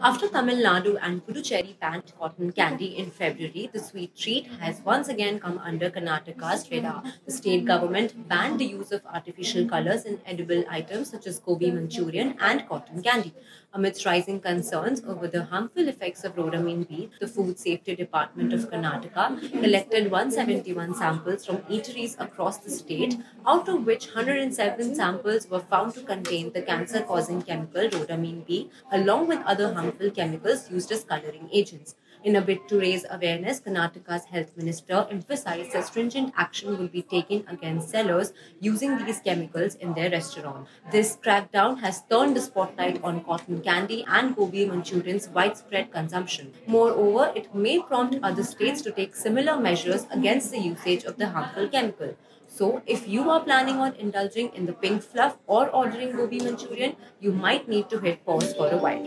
After Tamil Nadu and Puducherry banned cotton candy in February, the sweet treat has once again come under Karnataka's radar. The state government banned the use of artificial colors in edible items such as gobi Manchurian and cotton candy. Amidst rising concerns over the harmful effects of rhodamine B, the Food Safety Department of Karnataka collected 171 samples from eateries across the state, out of which 107 samples were found to contain the cancer-causing chemical rhodamine B, along with other harmful harmful chemicals used as coloring agents. In a bid to raise awareness, Karnataka's health minister emphasized that stringent action will be taken against sellers using these chemicals in their restaurant. This crackdown has turned the spotlight on cotton candy and gobi Manchurian's widespread consumption. Moreover, it may prompt other states to take similar measures against the usage of the harmful chemical. So, if you are planning on indulging in the pink fluff or ordering gobi Manchurian, you might need to hit pause for a while.